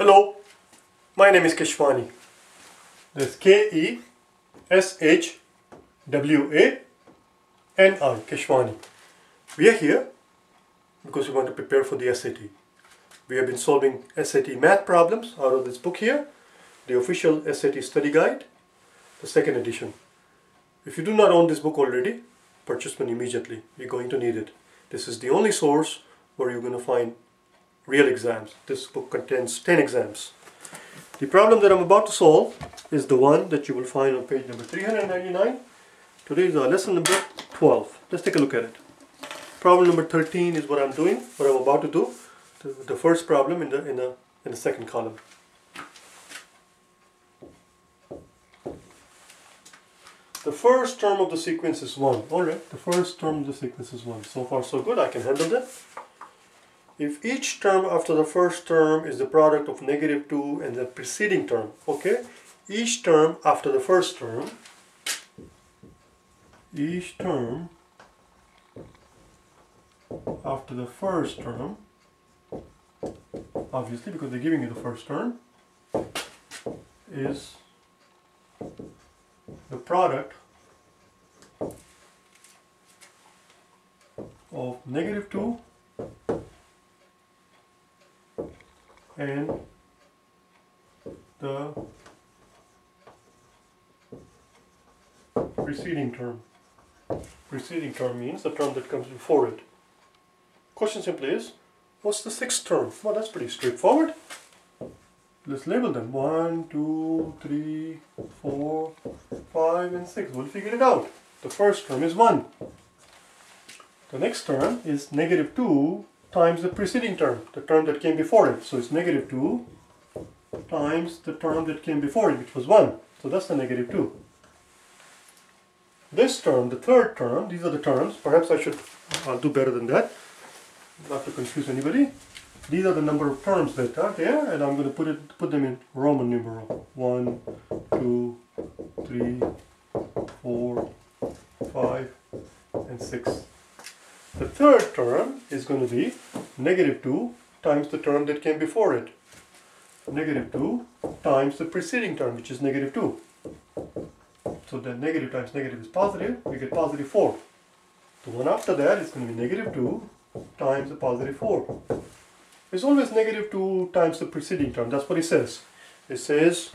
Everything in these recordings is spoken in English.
Hello, my name is Keshwani. That's K-E-S-H-W-A-N-I, Keshwani. We are here because we want to prepare for the SAT. We have been solving SAT math problems out of this book here, the official SAT study guide, the second edition. If you do not own this book already, purchase one immediately. You're going to need it. This is the only source where you're going to find real exams. This book contains 10 exams. The problem that I'm about to solve is the one that you will find on page number 399. Today is our lesson number 12. Let's take a look at it. Problem number 13 is what I'm doing, what I'm about to do. The, the first problem in the, in, the, in the second column. The first term of the sequence is 1. Alright, the first term of the sequence is 1. So far so good, I can handle that. If each term after the first term is the product of negative 2 and the preceding term, okay? Each term after the first term, each term after the first term, obviously because they're giving you the first term, is the product of negative 2 and the preceding term. Preceding term means the term that comes before it. Question simply is, what's the sixth term? Well, that's pretty straightforward. Let's label them. One, two, three, four, five, and six. We'll figure it out. The first term is 1. The next term is negative 2 times the preceding term, the term that came before it. So it's negative 2 times the term that came before it, which was 1. So that's the negative 2. This term, the third term, these are the terms. Perhaps I should, I'll do better than that, not to confuse anybody. These are the number of terms that are there, and I'm going to put it put them in Roman numeral. One, two, three, four, five, and six. The third term is going to be negative 2 times the term that came before it. Negative 2 times the preceding term, which is negative 2. So then negative times negative is positive, we get positive 4. The one after that is going to be negative 2 times the positive 4. It's always negative 2 times the preceding term. That's what it says. It says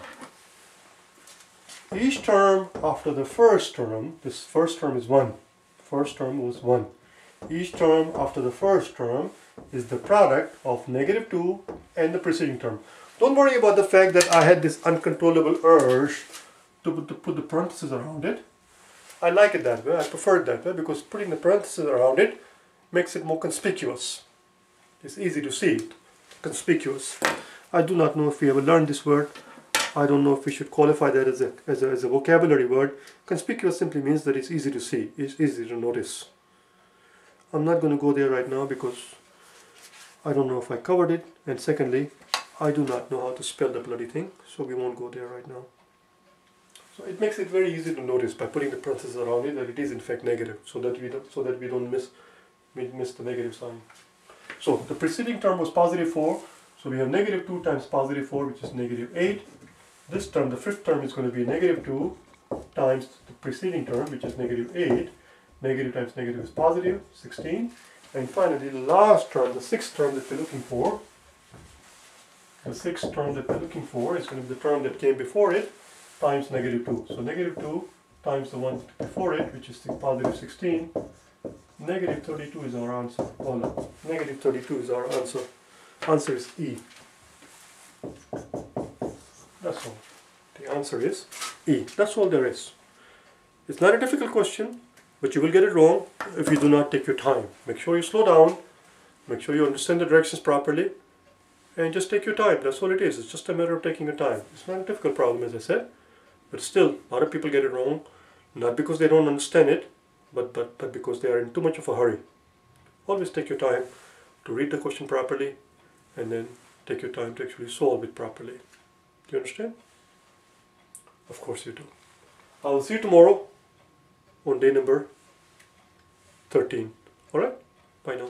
each term after the first term, this first term is 1. First term was 1. Each term after the first term is the product of negative 2 and the preceding term. Don't worry about the fact that I had this uncontrollable urge to put, to put the parentheses around it. I like it that way. I prefer it that way because putting the parentheses around it makes it more conspicuous. It's easy to see it. Conspicuous. I do not know if we ever learned this word. I don't know if we should qualify that as a, as a, as a vocabulary word. Conspicuous simply means that it's easy to see. It's easy to notice. I'm not going to go there right now because I don't know if I covered it. And secondly, I do not know how to spell the bloody thing. So we won't go there right now. So it makes it very easy to notice by putting the parentheses around it that it is in fact negative, so that we don't, so that we don't miss miss the negative sign. So the preceding term was positive 4. So we have negative 2 times positive 4, which is negative 8. This term, the fifth term, is going to be negative 2 times the preceding term, which is negative 8. Negative times negative is positive, 16. And finally, the last term, the sixth term that we're looking for, the sixth term that we're looking for is going to be the term that came before it times negative 2. So negative 2 times the one before it, which is positive 16, Negative 32 is our answer. Oh no, negative 32 is our answer. Answer is E. That's all. The answer is E. That's all there is. It's not a difficult question, but you will get it wrong if you do not take your time. Make sure you slow down, make sure you understand the directions properly, and just take your time. That's all it is. It's just a matter of taking your time. It's not a difficult problem, as I said, but still, a lot of people get it wrong, not because they don't understand it, but, but, but because they are in too much of a hurry. Always take your time to read the question properly and then take your time to actually solve it properly. Do you understand? Of course you do. I will see you tomorrow on day number 13. Alright, bye now.